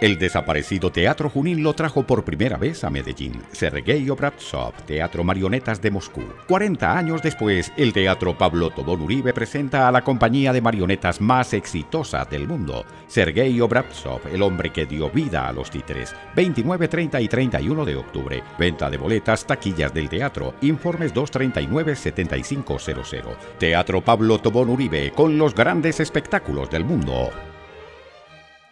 El desaparecido Teatro Junín lo trajo por primera vez a Medellín. Sergei Obraztsov, Teatro Marionetas de Moscú. 40 años después, el Teatro Pablo Tobón Uribe presenta a la compañía de marionetas más exitosa del mundo. Sergei Obraztsov, el hombre que dio vida a los títeres. 29, 30 y 31 de octubre. Venta de boletas, taquillas del teatro. Informes 239-7500. Teatro Pablo Tobón Uribe, con los grandes espectáculos del mundo.